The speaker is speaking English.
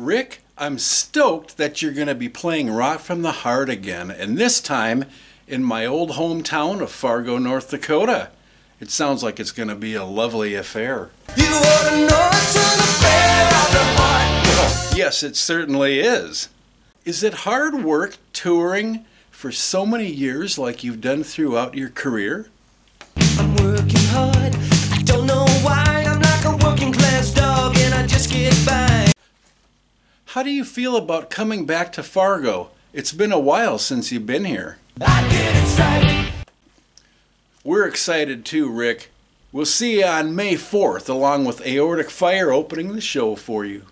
Rick, I'm stoked that you're going to be playing Rock from the Heart again, and this time in my old hometown of Fargo, North Dakota. It sounds like it's going to be a lovely affair. Yes, it certainly is. Is it hard work touring for so many years like you've done throughout your career? I'm working hard. How do you feel about coming back to Fargo? It's been a while since you've been here. I get excited. We're excited too, Rick. We'll see you on May 4th along with Aortic Fire opening the show for you.